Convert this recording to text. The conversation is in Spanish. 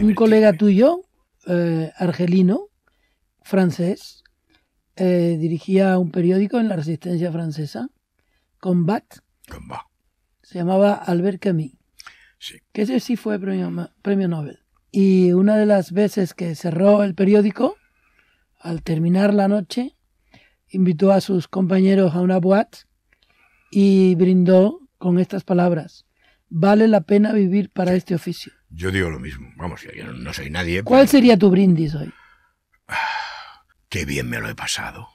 un colega tuyo, eh, argelino, francés, eh, dirigía un periódico en la resistencia francesa, Combat. Combat. Se llamaba Albert Camus. Sí. Que ese sí fue premio, premio Nobel. Y una de las veces que cerró el periódico, al terminar la noche, invitó a sus compañeros a una boate y brindó con estas palabras. Vale la pena vivir para este oficio. Yo digo lo mismo. Vamos, yo no soy nadie. ¿Cuál pero- sería tu brindis hoy? Qué bien me lo he pasado.